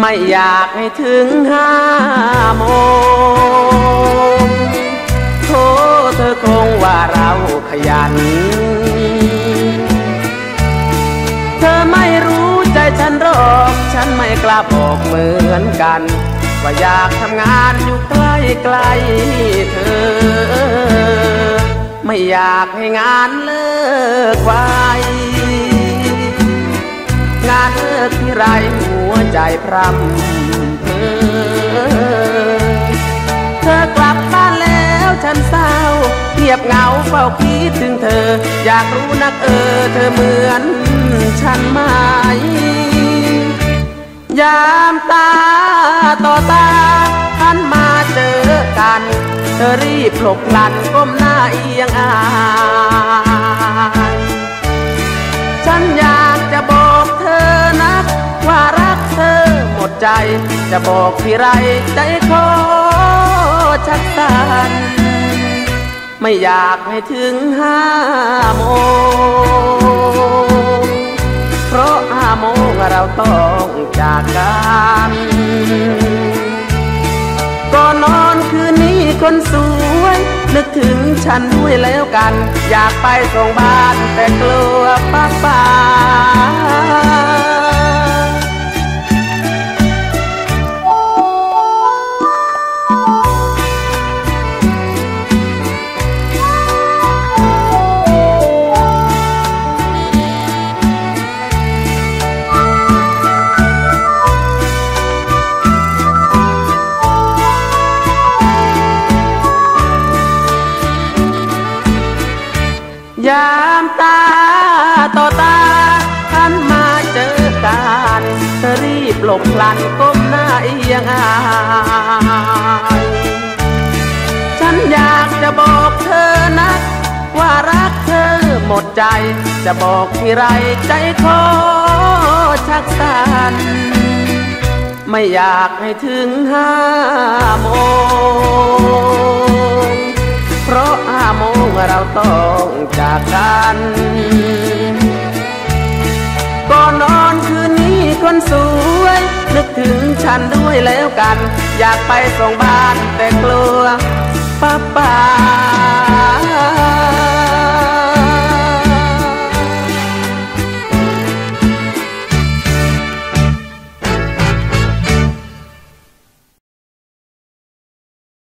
ไม่อยากให้ถึงห้าโมงโทษเธอคงว่าเราขยัน เธอไม่รู้ใจฉันหรอก ฉันไม่กล้าบอกเหมือนกัน ว่าอยากทำงานอยู่ใกล้ใกลเธอ ไม่อยากให้งานเลิกไวงานเลิกที่ไร ใจพรำเพอเธอกลับบ้านแล้วฉันเศร้าเงียบเหงาเฝ้าคิดถึงเธอ อยากรู้นักเออเธอเหมือนฉันไหมยามตาต่อตาหันมาเจอกัน เธอรีบหลบหลันก้มหน้าเอียงอาย จะบอกที่ไรใจคอชักสันไม่อยากให้ถึงห้าโมง เพราะห้าโมงเราต้องจากกันก่อนนอนคืนนี้คนสวย นึกถึงฉันด้วยแล้วกัน อยากไปส่งบ้านแต่กลัวป้าป่า ยามตาต่อตาท่านมาเจอกันรีบหลบพลันก้มหน้าเอียงอายฉันอยากจะบอกเธอนะว่ารักเธอหมดใจ จะบอกที่ไรใจคอชักสันไม่อยากให้ถึงห้าโมง ต้องจากกัน ก่อนนอนคืนนี้คนสวย นึกถึงฉันด้วยแล้วกัน อยากไปส่งบ้านแต่กลัวป้าป้า